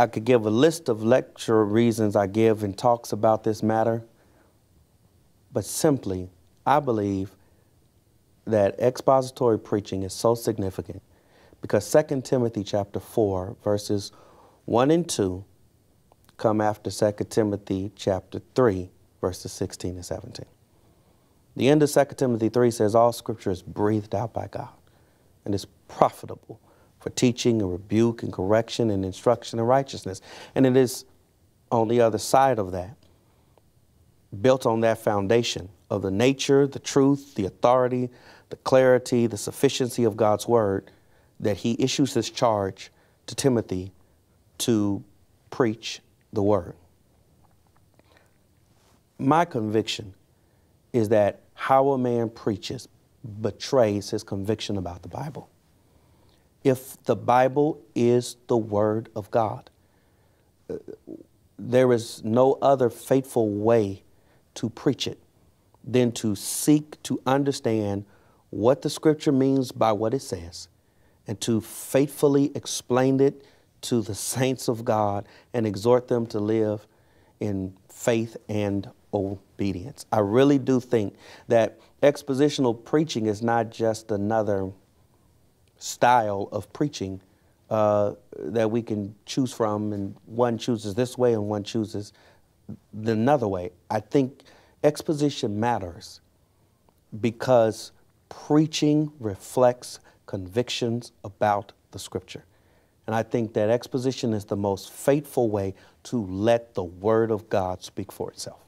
I could give a list of lecture reasons I give in talks about this matter, but simply, I believe that expository preaching is so significant because 2 Timothy chapter 4 verses 1 and 2 come after 2 Timothy chapter 3 verses 16 and 17. The end of 2 Timothy 3 says all scripture is breathed out by God and is profitable for teaching and rebuke and correction and instruction in righteousness. And it is on the other side of that, built on that foundation of the nature, the truth, the authority, the clarity, the sufficiency of God's word, that he issues this charge to Timothy to preach the word. My conviction is that how a man preaches betrays his conviction about the Bible if the Bible is the Word of God. There is no other faithful way to preach it than to seek to understand what the Scripture means by what it says and to faithfully explain it to the saints of God and exhort them to live in faith and obedience. I really do think that expositional preaching is not just another style of preaching uh, that we can choose from, and one chooses this way and one chooses the another way. I think exposition matters because preaching reflects convictions about the scripture. And I think that exposition is the most faithful way to let the Word of God speak for itself.